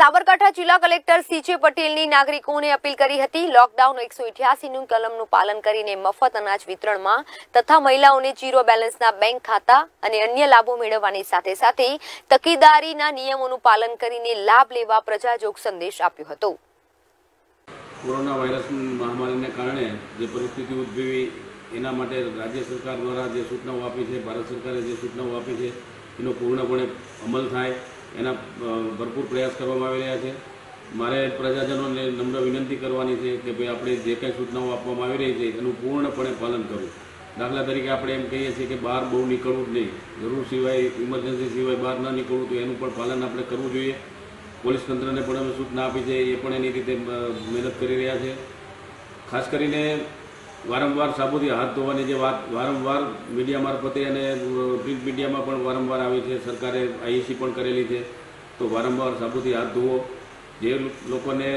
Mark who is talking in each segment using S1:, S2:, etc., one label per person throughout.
S1: સાબરકાંઠા જિલ્લા collector CJ પટેલની નાગરિકોને અપીલ કરી હતી. લોકડાઉન એકસો નું કલમનું પાલન કરીને મફત અનાજ વિતરણમાં તથા મહિલાઓને જીરો બેલેન્સના બેંક ખાતા અને અન્ય લાભો મેળવવાની સાથે સાથે તકેદારીના નિયમોનું પાલન કરીને લાભ લેવા પ્રજાજોગ સંદેશ આપ્યો હતો.
S2: કોરોના વાયરસ મહામારીને કારણે જે પરિસ્થિતિ ઉદ્ભવી, એના માટે રાજ્ય સરકાર દ્વારા જે સૂચનાઓ આપી છે, ભારત સરકારે જે સૂચનાઓ આપી છે, એનો પૂર્ણપણે અમલ થાય. એના ભરપૂર પ્રયાસ કરવામાં આવી રહ્યા છે. મારે પ્રજાજનોને નમ્ર વિનંતી કરવાની છે કે ભાઈ આપણે જે કાંઈ સૂચનાઓ આપવામાં આવી રહી છે, એનું પૂર્ણપણે પાલન કરવું. દાખલા તરીકે આપણે એમ કહીએ છીએ કે બહાર બહુ નીકળવું જ નહીં. જરૂર સિવાય, ઇમરજન્સી સિવાય બહાર ન નીકળવું, તો એનું પણ પાલન આપણે કરવું જોઈએ. પોલીસ તંત્રને પણ અમે સૂચના આપી છે, એ પણ એની રીતે મહેનત કરી રહ્યા છે. ખાસ કરીને વારંવાર સાબુથી હાથ ધોવાની જે વાત વારંવાર મીડિયા મારફતે અને પ્રિન્ટ મીડિયામાં પણ વારંવાર આવી છે. સરકારે આઈએસી પણ કરેલી છે. તો વારંવાર સાબુથી હાથ ધોવો. જે લોકોને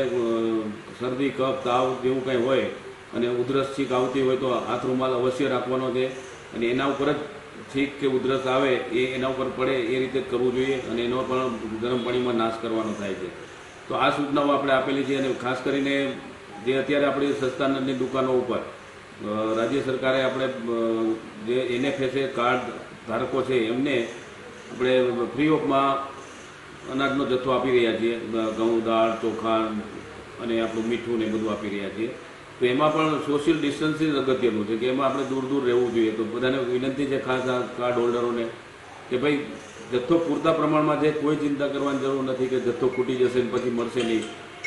S2: શરદી, કફ, તાવ જેવું કંઈ હોય અને ઉધરસ છીક આવતી હોય તો હાથ રૂમાલ અવશ્ય રાખવાનો છે. અને એના ઉપર જ છીક કે ઉધરસ આવે એ એના ઉપર પડે એ રીતે જ કરવું જોઈએ અને એનો પણ ગરમ પાણીમાં નાશ કરવાનો થાય છે. તો આ સૂચનાઓ આપણે આપેલી છે અને ખાસ કરીને જે અત્યારે આપણી સસ્તાનની દુકાનો ઉપર રાજ્ય સરકારે આપણે જે એનએફએસએ કાર્ડ ધારકો છે, એમને આપણે ફ્રી ઓફમાં અનાજનો જથ્થો આપી રહ્યા છીએ. ઘઉં, દાળ ચોખા અને આપણું મીઠું ને બધું આપી રહ્યા છીએ. તો એમાં પણ સોશિયલ ડિસ્ટન્સિંગ અગત્યનું છે કે એમાં આપણે દૂર દૂર રહેવું જોઈએ. તો બધાને વિનંતી છે ખાસ કાર્ડ હોલ્ડરોને કે ભાઈ, જથ્થો પૂરતા પ્રમાણમાં છે. કોઈ ચિંતા કરવાની જરૂર નથી કે જથ્થો ખૂટી જશે ને પછી મળશે નહીં.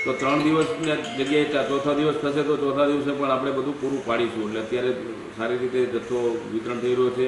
S2: તો ત્રણ દિવસ જગ્યાએ ચોથા દિવસ થશે તો ચોથા દિવસે પણ આપણે બધું પૂરું પાડીશું. એટલે અત્યારે સારી રીતે જથ્થો વિતરણ થઈ રહ્યો છે.